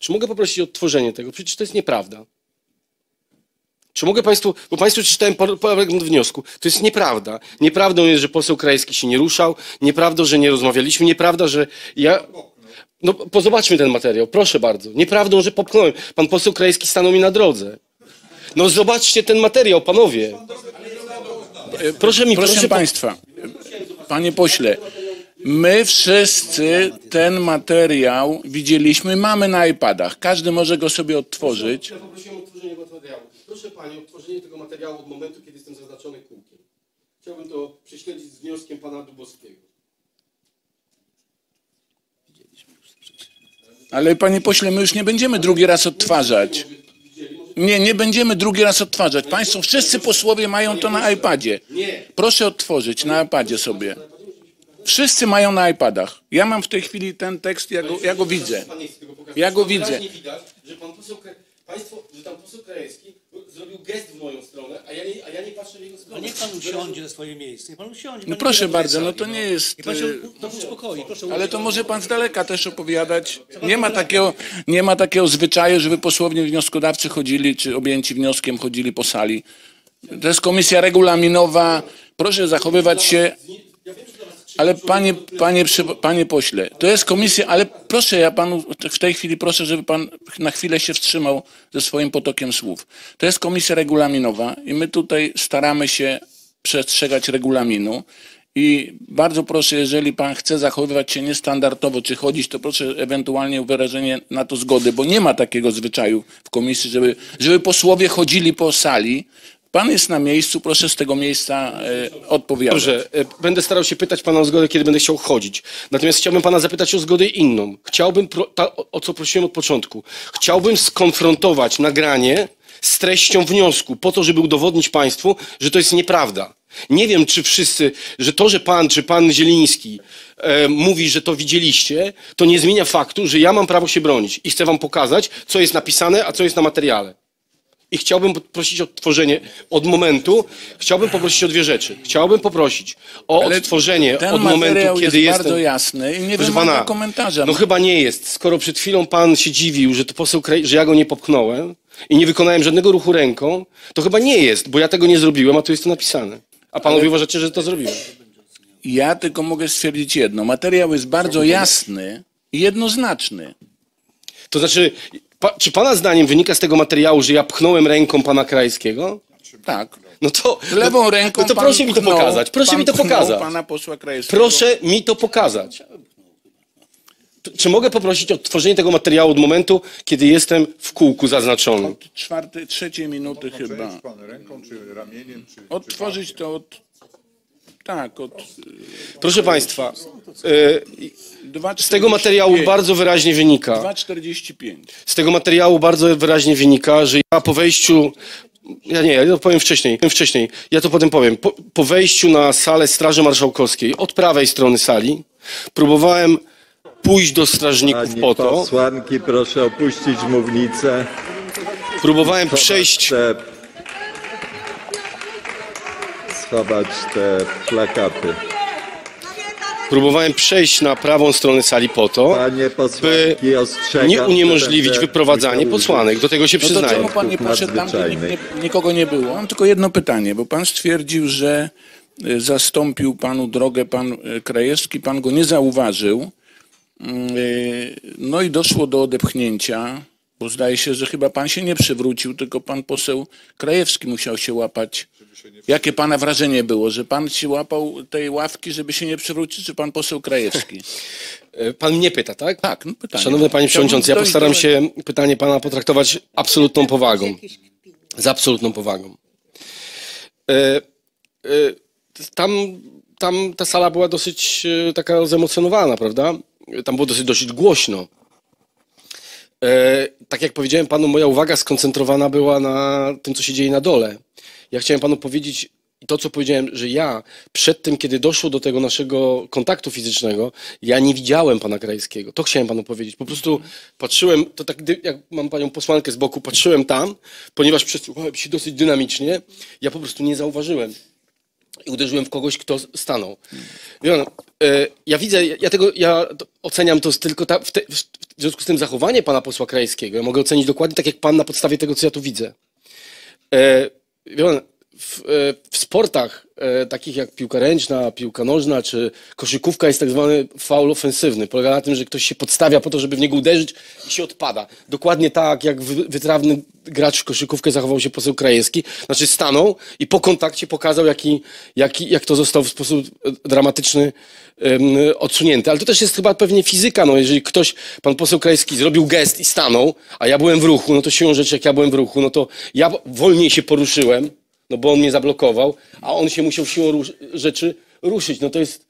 Czy mogę poprosić o odtworzenie tego? Przecież to jest nieprawda. Czy mogę Państwu, bo Państwu przeczytałem fragment wniosku. To jest nieprawda. Nieprawdą jest, że poseł Krajewski się nie ruszał. Nieprawdą, że nie rozmawialiśmy. Nieprawda, że ja... No, po- zobaczmy ten materiał, proszę bardzo. Nieprawdą, że popchnąłem. Pan poseł Krajewski stanął mi na drodze. No zobaczcie ten materiał, panowie. Proszę mi, Proszę, proszę, Państwa, Panie pośle, my wszyscy ten materiał widzieliśmy, mamy na iPadach. Każdy może go sobie odtworzyć. Ja poprosiłem o odtworzenie materiału. Proszę Pani o odtworzenie tego materiału od momentu, kiedy jestem zaznaczony kółkiem. Chciałbym to prześledzić z wnioskiem Pana Dubowskiego. Ale Panie pośle, my już nie będziemy drugi raz odtwarzać. Nie, nie będziemy drugi raz odtwarzać. Państwo, wszyscy posłowie mają to na iPadzie. Proszę odtworzyć na iPadzie sobie. Wszyscy mają na iPadach. Ja mam w tej chwili ten tekst, ja go, ja go widzę. Ja go widzę. widać, że pan poseł, państwo, że pan poseł Krajewski zrobił gest w moją stronę, a ja nie, a ja nie patrzę w jego No stronę. niech pan usiądzie na swoje miejsce. Niech pan usiądzie. No proszę bardzo, no to nie jest, Niech pan się to uspokoi. Proszę Ale to może pan z daleka też opowiadać. Nie ma takiego, nie ma takiego zwyczaju, żeby posłowie wnioskodawcy chodzili, czy objęci wnioskiem chodzili po sali. To jest komisja regulaminowa. Proszę zachowywać się. Ale panie, panie, panie pośle, to jest komisja, ale proszę, ja panu w tej chwili proszę, żeby pan na chwilę się wstrzymał ze swoim potokiem słów. To jest komisja regulaminowa i my tutaj staramy się przestrzegać regulaminu. I bardzo proszę, jeżeli pan chce zachowywać się niestandardowo, czy chodzić, to proszę ewentualnie o wyrażenie na to zgody, bo nie ma takiego zwyczaju w komisji, żeby, żeby posłowie chodzili po sali. Pan jest na miejscu, proszę z tego miejsca e, odpowiadać. Dobrze, e, będę starał się pytać pana o zgodę, kiedy będę chciał chodzić. Natomiast chciałbym pana zapytać o zgodę inną. Chciałbym, pro, o, o co prosiłem od początku, chciałbym skonfrontować nagranie z treścią wniosku, po to, żeby udowodnić państwu, że to jest nieprawda. Nie wiem, czy wszyscy, że to, że pan, czy pan Zieliński e, mówi, że to widzieliście, to nie zmienia faktu, że ja mam prawo się bronić i chcę wam pokazać, co jest napisane, a co jest na materiale. I chciałbym prosić o odtworzenie od momentu, chciałbym poprosić o dwie rzeczy. Chciałbym poprosić o Ale odtworzenie od momentu, kiedy jest jestem... bardzo jasny i nie pana, komentarza. No chyba nie jest. Skoro przed chwilą pan się dziwił, że to poseł, Kraj- że ja go nie popchnąłem i nie wykonałem żadnego ruchu ręką, to chyba nie jest, bo ja tego nie zrobiłem, a tu jest to napisane. A panowie uważacie, że to zrobiłem. Ja tylko mogę stwierdzić jedno. Materiał jest bardzo jasny i jednoznaczny. To znaczy, pa, czy pana zdaniem wynika z tego materiału, że ja pchnąłem ręką pana Krajskiego? Tak. No to, Lewą no, ręką no to proszę mi to pchnął- pokazać. Proszę mi to pokazać. pana posła Krajewskiego. Proszę mi to pokazać. Czy mogę poprosić o odtworzenie tego materiału od momentu, kiedy jestem w kółku zaznaczonym? Od czwartej, trzeciej minuty chyba. Część pan ręką, czy ramieniem, czy... Odtworzyć to od... Tak, od... Proszę Państwa, e, z tego materiału bardzo wyraźnie wynika, 2,45. z tego materiału bardzo wyraźnie wynika, że ja po wejściu, ja nie, ja to powiem wcześniej, powiem wcześniej, ja to potem powiem, po, po wejściu na salę Straży Marszałkowskiej od prawej strony sali, próbowałem pójść do strażników Pani po to, posłanki, proszę opuścić mównicę. próbowałem przejść Te, schować te plakaty. Próbowałem przejść na prawą stronę sali po to, by nie uniemożliwić wyprowadzanie posłanek. Do tego się No to przyznaję. czemu pan nie poszedł tam, gdzie nikt nadzwyczajnych. nie, nikogo nie było? Mam tylko jedno pytanie, bo pan stwierdził, że y, zastąpił panu drogę pan y, Krajewski, pan go nie zauważył. Y, No i doszło do odepchnięcia, bo zdaje się, że chyba pan się nie przywrócił, tylko pan poseł Krajewski musiał się łapać. Jakie pana wrażenie było, że pan się łapał tej ławki, żeby się nie przywrócić, czy pan poseł Krajewski? E, Pan mnie pyta, tak? Tak, no pytanie. Szanowny Panie Przewodniczący, ja postaram się pytanie Pana potraktować absolutną powagą. Z absolutną powagą. E, e, tam, tam ta sala była dosyć taka zemocjonowana, prawda? Tam było dosyć, dosyć głośno. Tak jak powiedziałem Panu, moja uwaga skoncentrowana była na tym, co się dzieje na dole. Ja chciałem Panu powiedzieć to, co powiedziałem, że ja przed tym, kiedy doszło do tego naszego kontaktu fizycznego, ja nie widziałem Pana Krajskiego. To chciałem Panu powiedzieć. Po prostu patrzyłem, to tak jak mam Panią posłankę z boku, patrzyłem tam, ponieważ przesłuchałem się dosyć dynamicznie, ja po prostu nie zauważyłem i uderzyłem w kogoś, kto stanął. Wie pan, e, ja widzę, ja tego, ja oceniam to tylko ta, w, te, w związku z tym zachowanie pana posła Krajewskiego. Ja mogę ocenić dokładnie tak jak pan na podstawie tego, co ja tu widzę. E, wie pan, w, e, w sportach e, takich jak piłka ręczna, piłka nożna czy koszykówka jest tak zwany faul ofensywny. Polega na tym, że ktoś się podstawia po to, żeby w niego uderzyć i się odpada. Dokładnie tak, jak wy- wytrawny gracz w koszykówkę zachował się poseł Krajewski. Znaczy stanął i po kontakcie pokazał, jaki, jaki, jak to został w sposób e, dramatyczny em, odsunięty. Ale to też jest chyba pewnie fizyka. No, jeżeli ktoś, pan poseł Krajewski zrobił gest i stanął, a ja byłem w ruchu, no to siłą rzeczy, jak ja byłem w ruchu, no to ja wolniej się poruszyłem, no bo on mnie zablokował, a on się musiał siłą rusz- rzeczy ruszyć. No to jest,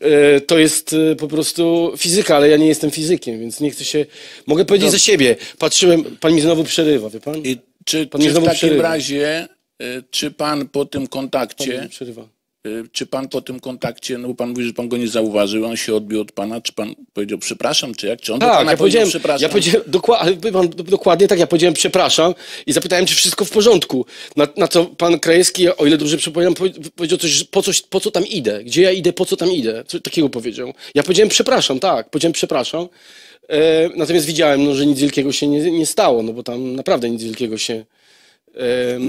e, to jest e, po prostu fizyka, ale ja nie jestem fizykiem, więc nie chcę się... Mogę powiedzieć za siebie. Patrzyłem, pan mi znowu przerywa, wie pan? I czy, Pan czy w takim przerywa. razie, y, czy pan po tym Pan kontakcie, mi przerywa. Y, czy pan po tym kontakcie, no bo pan mówi, że pan go nie zauważył, on się odbił od pana, czy pan powiedział przepraszam, czy jak? Czy on do Tak, pana ja powiedziałem, przepraszam? ja powiedziałem dokładnie, pan, do- dokładnie tak, ja powiedziałem przepraszam i zapytałem, czy wszystko w porządku. Na, na co pan Krajewski, o ile dobrze przypominam, powie- powiedział coś, po, coś, po co tam idę, gdzie ja idę, po co tam idę, co takiego powiedział. Ja powiedziałem przepraszam, tak, powiedziałem przepraszam, e, natomiast widziałem, no, że nic wielkiego się nie, nie stało, no bo tam naprawdę nic wielkiego się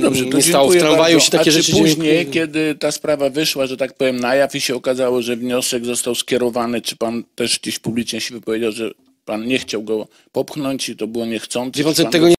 Dobrze, to nie stało. W dziękuję tramwaju bardzo. się takie A rzeczy czy później, dzieją. kiedy ta sprawa wyszła, że tak powiem, na jaw i się okazało, że wniosek został skierowany, czy pan też gdzieś publicznie się wypowiedział, że pan nie chciał go popchnąć i to było niechcący? Wie pan tego nie